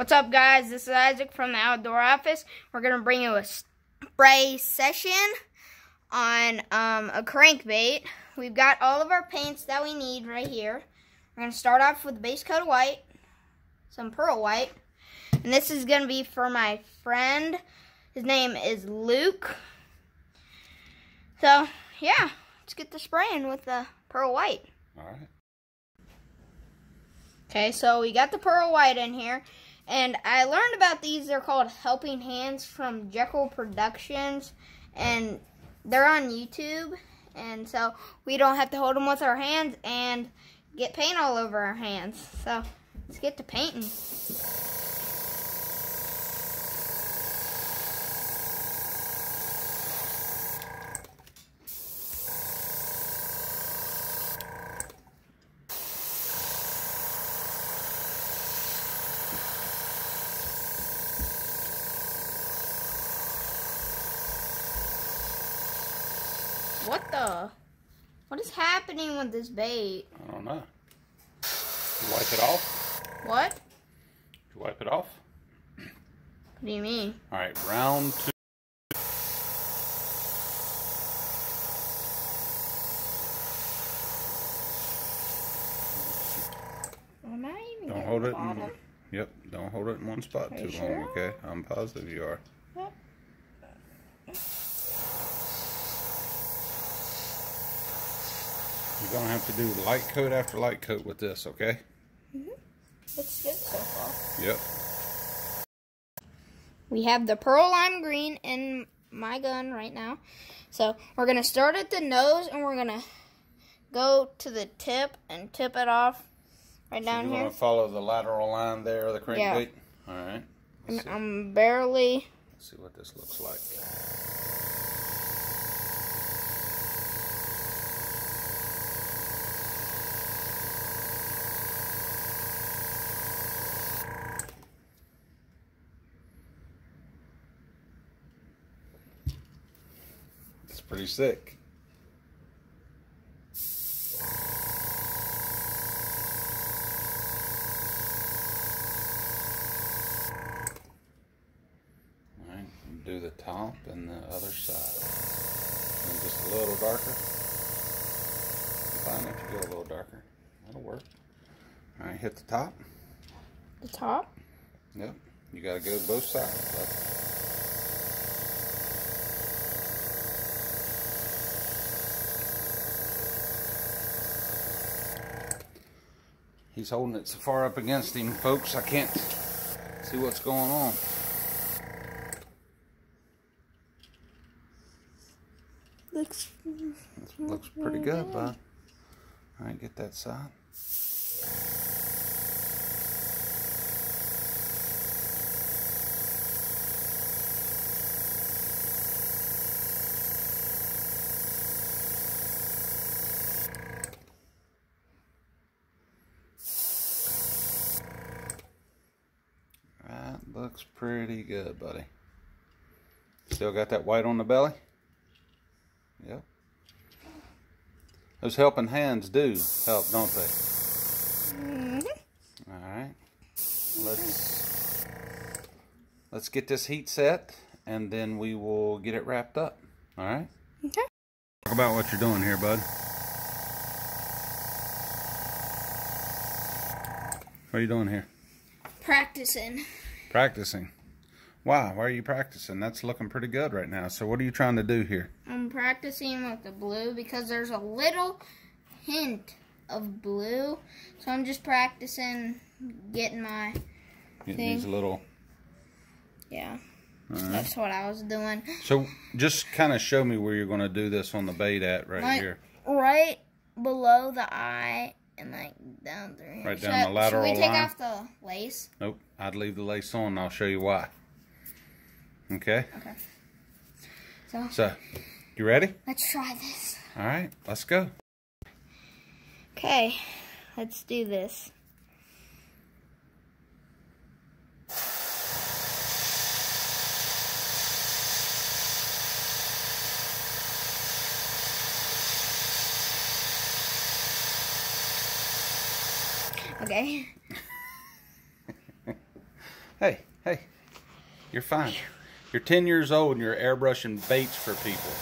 What's up, guys? This is Isaac from the Outdoor Office. We're going to bring you a spray session on um, a crankbait. We've got all of our paints that we need right here. We're going to start off with a base coat of white, some pearl white, and this is going to be for my friend. His name is Luke. So, yeah, let's get the spraying with the pearl white. All right. Okay, so we got the pearl white in here. And I learned about these. They're called Helping Hands from Jekyll Productions. And they're on YouTube. And so we don't have to hold them with our hands and get paint all over our hands. So let's get to painting. What the? What is happening with this bait? I don't know. You wipe it off? What? You wipe it off? What do you mean? All right, round two. Am I even Don't hold it. In, yep, don't hold it in one spot Are too you long, sure? okay? I'm positive you are. You're gonna have to do light coat after light coat with this, okay? Mhm. It's good so far. Yep. We have the pearl lime green in my gun right now. So we're going to start at the nose and we're going to go to the tip and tip it off right So down you here. wanna follow the lateral line there of the crankbait? Yeah. All right. And Let's see. I'm barely... Let's see what this looks like. Pretty sick. All right, do the top and the other side. And just a little darker. Fine if you go a little darker. That'll work. All right, hit the top. The top? Yep. You got to go both sides. He's holding it so far up against him, folks. I can't see what's going on. Looks... Looks pretty good, bud. All right, get that side. That looks pretty good, buddy. Still got that white on the belly? Yep. Those helping hands do help, don't they? Mhm. All right. Let's let's get this heat set, and then we will get it wrapped up. All right. Okay. Talk about what you're doing here, bud. What are you doing here? Practicing. Practicing. Why? Why are you practicing? That's looking pretty good right now. So what are you trying to do here? I'm practicing with the blue because there's a little hint of blue. So I'm just practicing getting my, Getting Thing. these little. yeah, right. that's what I was doing. So just kind of show me where you're going to do this on the bait at right Like- here. Right below the eye and like down through here. Right down the lateral line. Should we take line? off the lace? Nope. I'd leave the lace on and I'll show you why. Okay? Okay. So So, you ready? let's try this. All right, let's go. Okay, let's do this. Okay. Hey, hey. You're fine. You're 10 years old and you're airbrushing baits for people.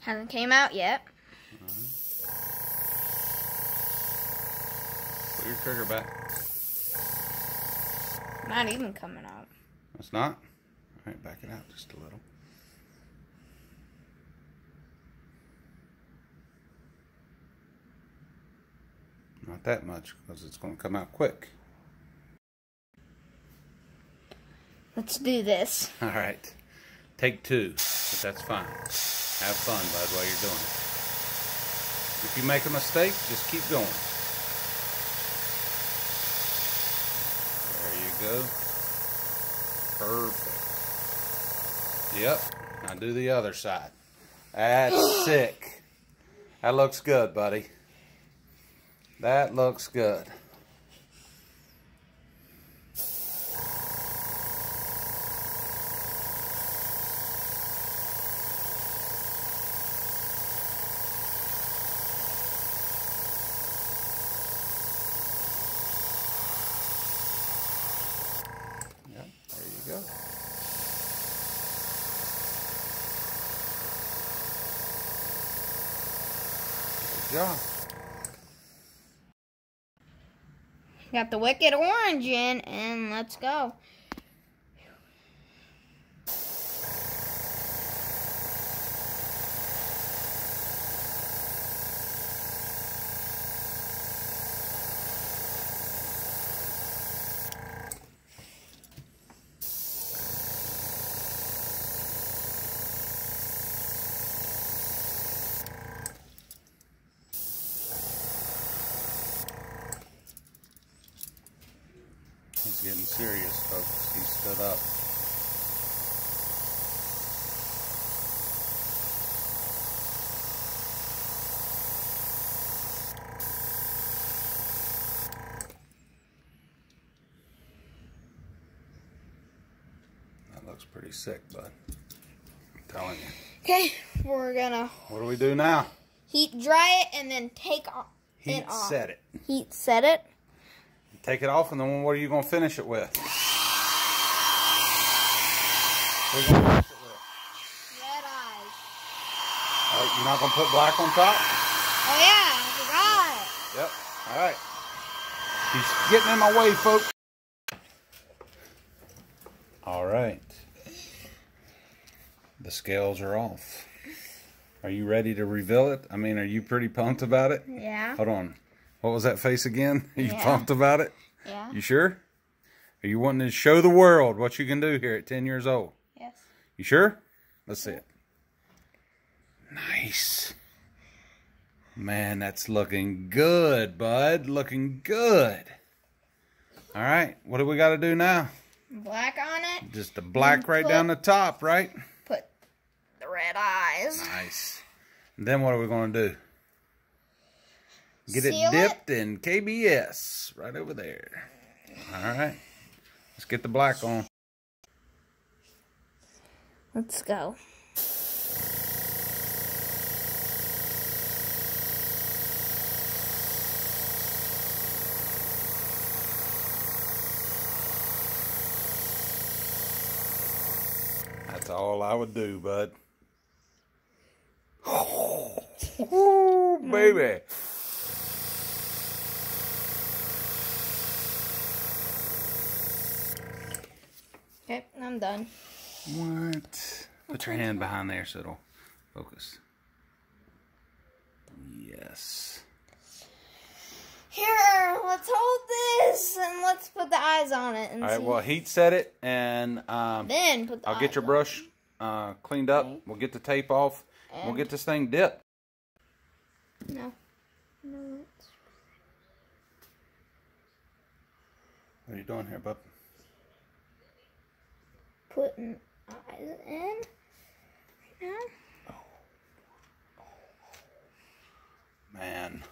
Hasn't came out yet. Put your trigger back. Not even coming out. It's not? All right, back it out just a little. Not that much because it's going to come out quick. Let's do this. All right. Take two, but that's fine. Have fun, bud, while you're doing it. If you make a mistake, just keep going. There you go. Perfect. Yep. Now do the other side. That's sick. That looks good, buddy. That looks good. Yep, there you go. Got the wicked orange in, and let's go. Getting serious, folks. He stood up. That looks pretty sick, bud. I'm telling you. Okay, we're gonna What do we do now? heat dry it and then take off. Heat off. set it. Heat set it. Take it off, and then what are you going to finish it with? What are you going to finish it with? Red eyes. Right, you're not going to put black on top? Oh yeah, I forgot. Yep. All right. He's getting in my way, folks. All right. The scales are off. Are you ready to reveal it? I mean, are you pretty pumped about it? Yeah. Hold on. What was that face again? Are you Yeah. pumped about it? Yeah. You sure? Are you wanting to show the world what you can do here at 10 years old? Yes. You sure? Let's see it. Nice. Man, that's looking good, bud. Looking good. All right, what do we got to do now? Black on it. Just the black right put- down the top, right? Put the red eyes. Nice. And then what are we going to do? Get Seal it dipped in KBS right over there. All right. Let's get the black on. Let's go. That's all I would do, bud. Oh, baby. Okay, I'm done. What? Put your hand behind there so it'll focus. Yes. Here, let's hold this and let's put the eyes on it and All right, see. well, heat set it, and um, then put the I'll get your brush uh, cleaned up. Okay. We'll get the tape off. We'll get this thing dipped. No. No. it's- What are you doing here, bub? put an eyes in right now. Man.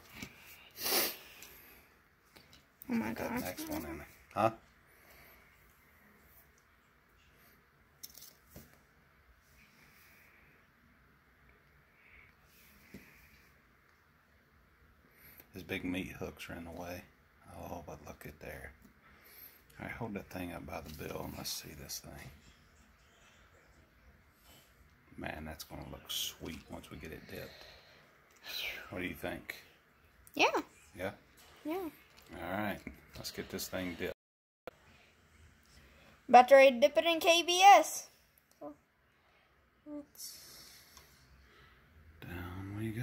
Oh my god. Next one in. Huh? His big meat hooks are in the way. Oh, but look at there. All right, hold that thing up by the bill and let's see this thing. Man, that's going to look sweet once we get it dipped. What do you think? Yeah. Yeah? Yeah. All right, let's get this thing dipped. About to ready to dip it in KBS. Down we go.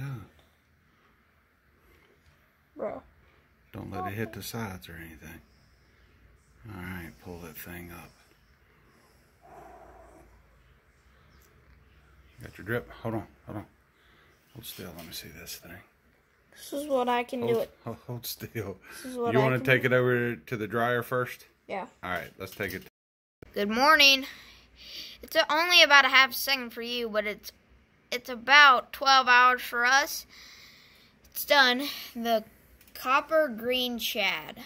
Bro. Don't let it hit the sides or anything. All right, pull that thing up. Got your drip? Hold on, hold on. Hold still. Let me see this thing. This is what I can do Hold, it. hold, hold still. This is what You want to take it over to the dryer first? Yeah. All right, let's take it. Good morning. It's only about a half second for you, but it's it's about 12 hours for us. It's done. The copper green shad.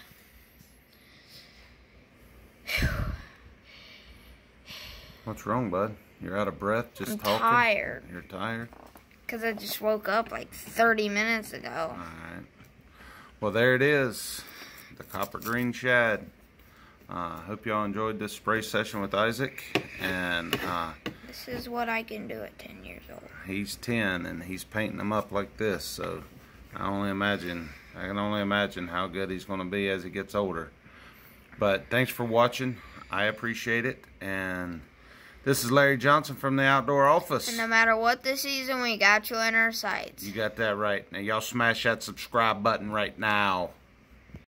What's wrong, bud? You're out of breath just I'm talking? tired You're tired? because I just woke up like 30 minutes ago. All right. Well, there it is. The copper green shad. Uh, hope y'all enjoyed this spray session with Isaac. And uh, This is what I can do at 10 years old. he's 10 and he's painting them up like this. So I only imagine, I can only imagine how good he's going to be as he gets older. But thanks for watching. I appreciate it. And this is Larry Johnson from the Outdoor Office. And no matter what the season, we got you in our sights. You got that right. Now y'all smash that subscribe button right now.